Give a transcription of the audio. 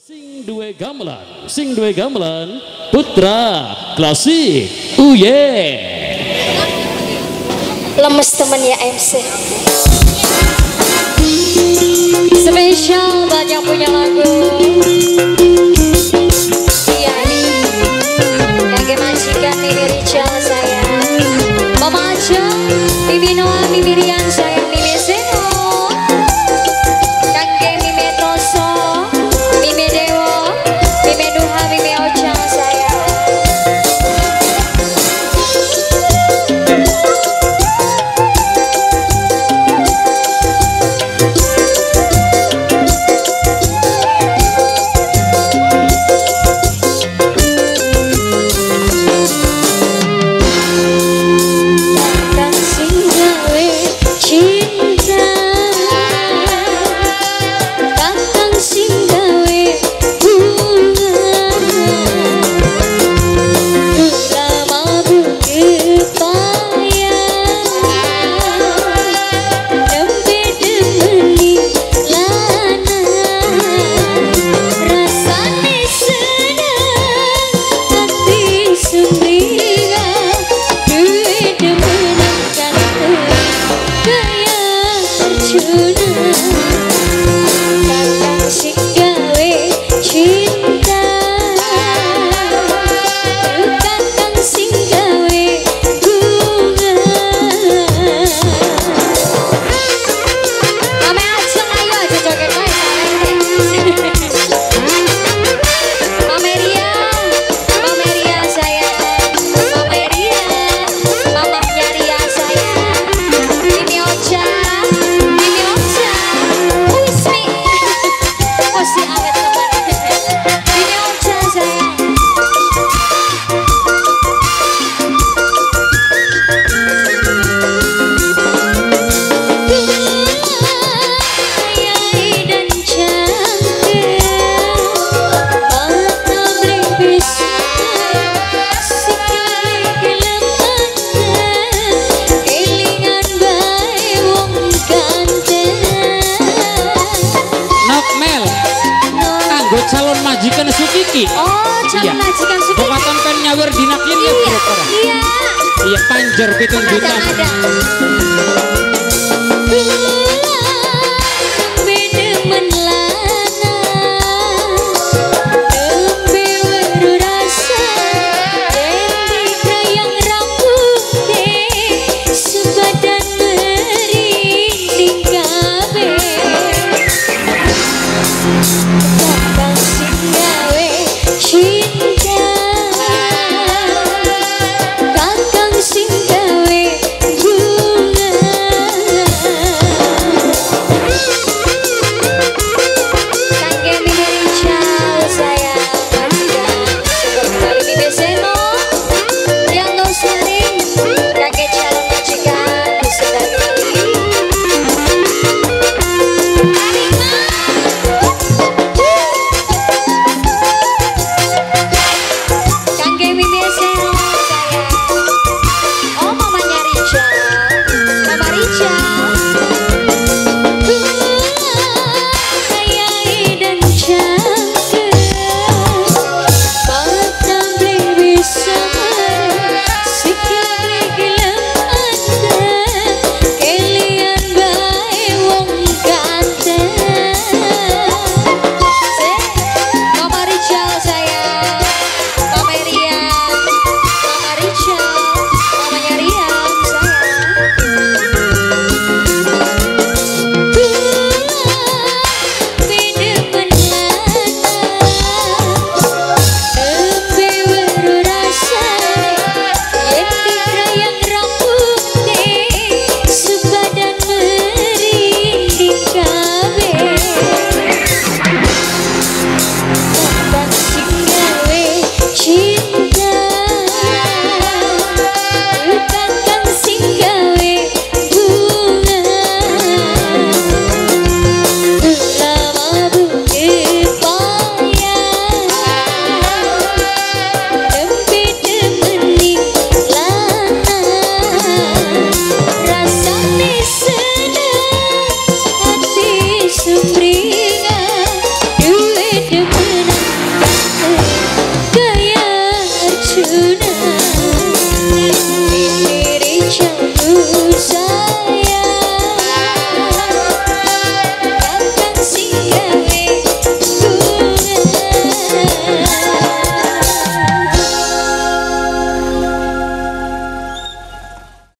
Sing Due Gamelan, Sing Due Gamelan, Putra, Klasik, Uye. Lemes teman ya MC. Spesial buat yang punya lagu. Iya nih, kakek majikan nih Richard. Siki. Oh, jam iya. majikan Siki. Bukan kan nyawer dinakin ya. Iya, iya. Iya, panjer pitung juta. Ada.